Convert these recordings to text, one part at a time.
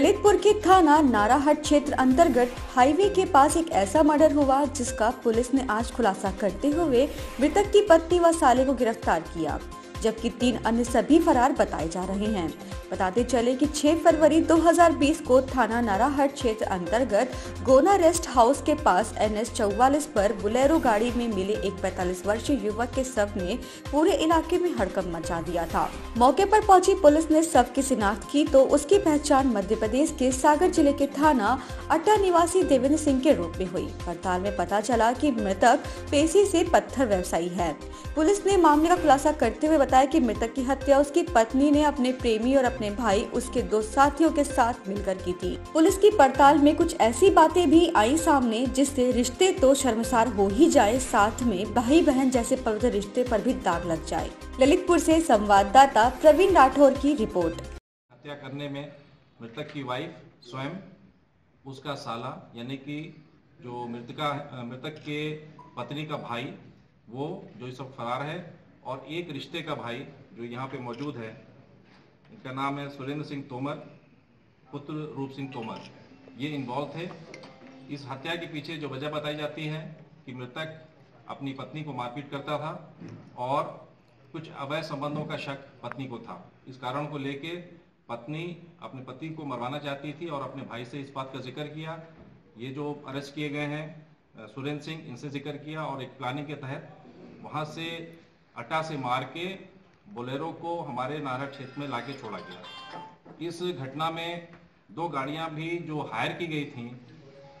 ललितपुर के थाना नाराहट क्षेत्र अंतर्गत हाईवे के पास एक ऐसा मर्डर हुआ जिसका पुलिस ने आज खुलासा करते हुए मृतक की पत्नी व साले को गिरफ़्तार किया। जबकि तीन अन्य सभी फरार बताए जा रहे हैं। बताते चले कि 6 फरवरी 2020 को थाना नाराहट क्षेत्र अंतर्गत गोना रेस्ट हाउस के पास एन एस चौवालीस पर बुलेरो गाड़ी में मिले एक 45 वर्षीय युवक के शव ने पूरे इलाके में हड़कंप मचा दिया था। मौके पर पहुँची पुलिस ने शव की शिनाख्त की तो उसकी पहचान मध्य प्रदेश के सागर ज़िले के थाना अट्टा निवासी देवेंद्र सिंह के रूप में हुई। पड़ताल में पता चला की मृतक पेशी से पत्थर व्यवसायी है। पुलिस ने मामले का खुलासा करते हुए बताया कि मृतक की हत्या उसकी पत्नी ने अपने प्रेमी और अपने भाई, उसके दो साथियों के साथ मिलकर की थी। पुलिस की पड़ताल में कुछ ऐसी बातें भी आई सामने, जिससे रिश्ते तो शर्मसार हो ही जाए, साथ में भाई बहन जैसे पवित्र रिश्ते पर भी दाग लग जाए। ललितपुर से संवाददाता प्रवीण राठौर की रिपोर्ट। हत्या करने में मृतक की वाइफ स्वयं, उसका साला, यानी कि जो मृतका, मृतक के पत्नी का भाई, वो जो वक्त फरार है और एक रिश्ते का भाई जो यहाँ पे मौजूद है, इनका नाम है सुरेंद्र सिंह तोमर, पुत्र रूप सिंह तोमर। ये इन्वॉल्व थे। इस हत्या के पीछे जो वजह बताई जाती है कि मृतक अपनी पत्नी को मारपीट करता था और कुछ अवैध संबंधों का शक पत्नी को था। इस कारण को लेके पत्नी अपने पति को मरवाना चाहती थी और अपने भाई से इस बात का ज़िक्र किया। ये जो अरेस्ट किए गए हैं, सुरेंद्र सिंह, इनसे ज़िक्र किया और एक प्लानिंग के तहत वहाँ से अट्टा से मार के बोलेरो को हमारे नारा क्षेत्र में लाके छोड़ा गया। इस घटना में दो गाड़ियाँ भी जो हायर की गई थी,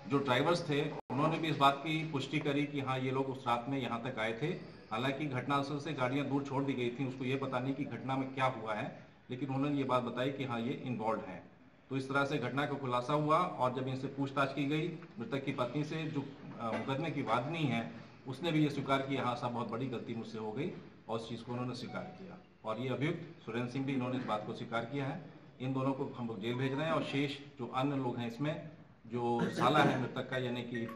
जो ड्राइवर्स थे, उन्होंने भी इस बात की पुष्टि करी कि हाँ ये लोग उस रात में यहाँ तक आए थे। हालाँकि घटनास्थल से गाड़ियाँ दूर छोड़ दी गई थी, उसको ये पता नहीं कि घटना में क्या हुआ है, लेकिन उन्होंने ये बात बताई कि हाँ ये इन्वॉल्व है। तो इस तरह से घटना का खुलासा हुआ और जब इनसे पूछताछ की गई, मृतक की पत्नी से, जो मुकदमे की वादनी है उसने भी ये स्वीकार किया हाँ साहब बहुत बड़ी गलती मुझसे हो गई और उस चीज़ को उन्होंने स्वीकार किया। और ये अभियुक्त सुरेंद्र सिंह भी इन्होंने इस बात को स्वीकार किया है। इन दोनों को हम लोग जेल भेज रहे हैं और शेष जो अन्य लोग हैं इसमें जो साला है मृतक का यानी कि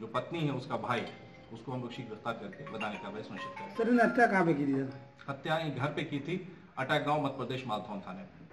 जो पत्नी है उसका भाई उसको हम लोग शीघ्र गिरफ़्तार करके बताने का सुनिश्चित करें। सर हत्या कहाँ पे की थी? हत्या घर पे की थी अटक गाँव मध्य प्रदेश मालथौन थाने में।